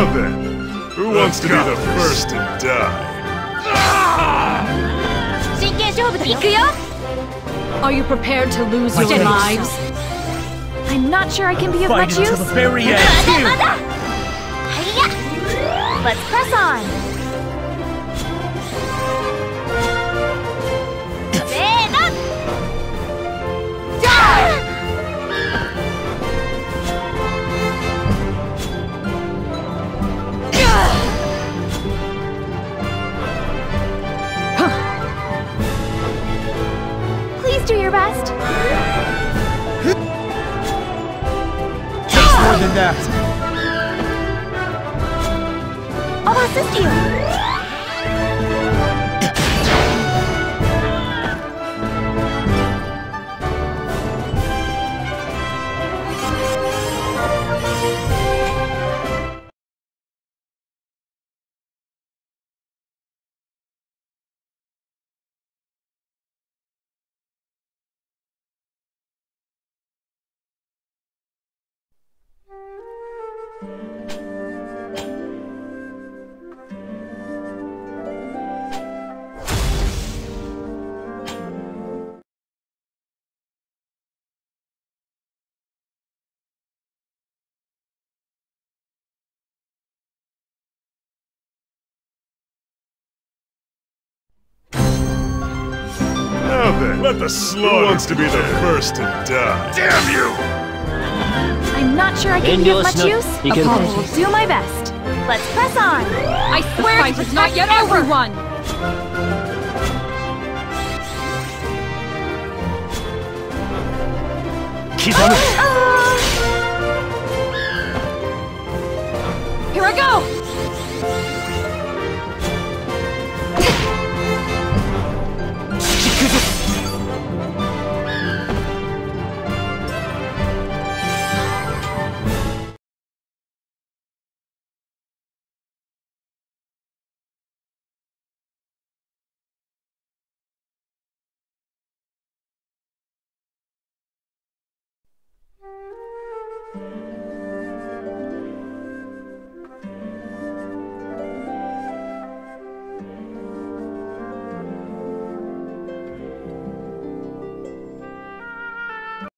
Now then, who wants to be the first to die? Ah! Are you prepared to lose your lives? I'm not sure I can be of much use. Let's press on. Do your best. Takes more than that. I'll assist you. Now then, let the slow wants to be the first to die. Damn you! I'm not sure I can be of much use. I will do my best. Let's press on. I swear the fight is not yet everyone! Kizamu.